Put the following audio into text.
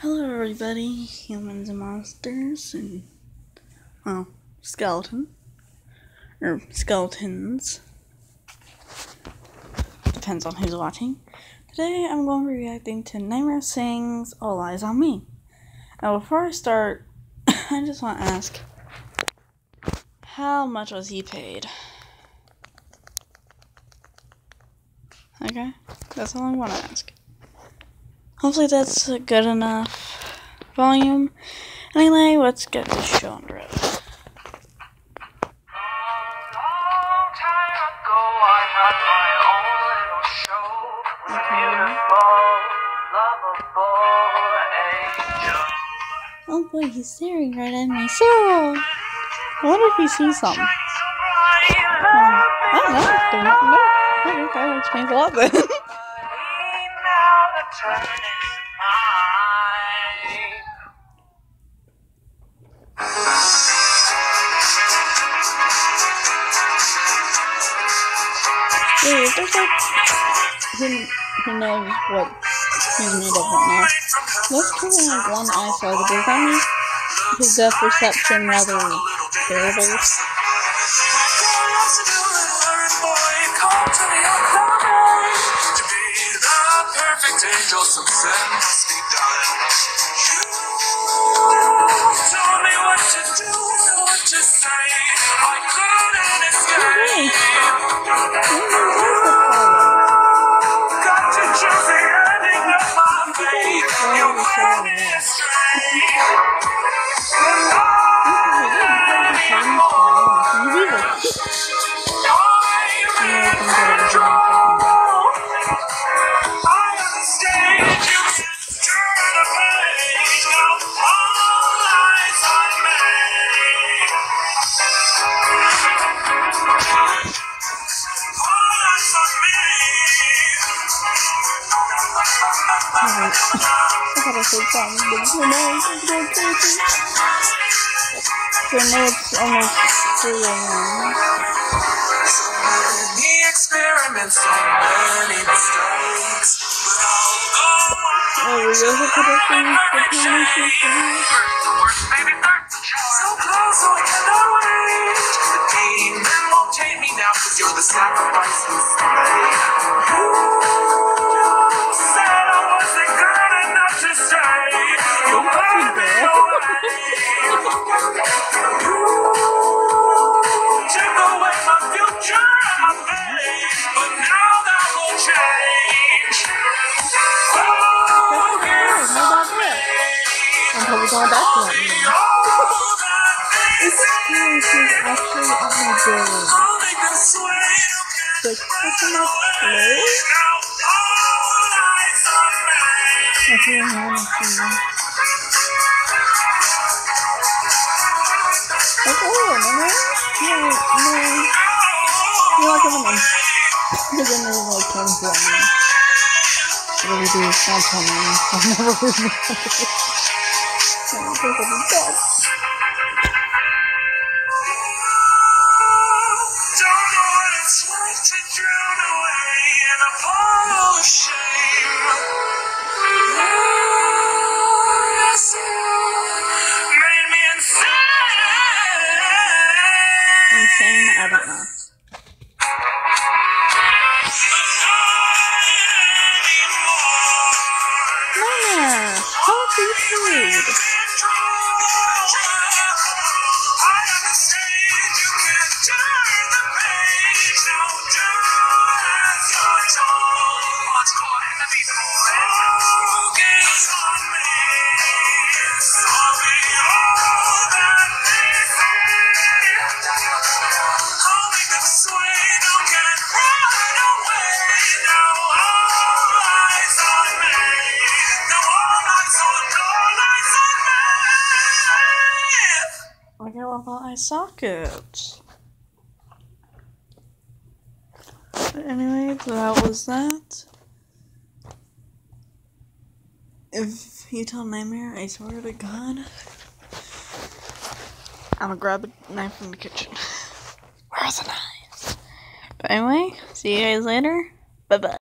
Hello, everybody, humans and monsters, and well, skeleton or skeletons. Depends on who's watching. Today, I'm going to be reacting to Nightmare Sings "All Eyes on Me." Now, before I start, I just want to ask, how much was he paid? Okay, that's all I want to ask. Hopefully that's a good enough volume. Anyway, let's get this show on the road. Oh boy, he's staring right at me. So, I wonder if he sees something. Um, I don't know. Don't know. Okay, that explains a lot then. Wait, there's like he, he knows what he's made of now. Let's in like one eye so does that mean his depth perception rather terrible? Angel, some sense I gotta say something, but who knows? I'm going crazy. I know it's almost 3 a.m. The experiments. Oh, we also up things for permission. So close, so I cannot wait. The demon going back to it. It's scary she's actually on my door. Like, what's in my clothes? I feel honestly. Like, oh, remember? No, no. You're like, come on. Because then they like come for me. What do we do? Don't tell me. I'll never remember. Of shame. Made me insane. I don't know. Nightmare! How do it. But anyway, that was that. If you tell Nightmare, I swear to God, I'm gonna grab a knife from the kitchen. Where's the knife? But anyway, see you guys later. Bye bye.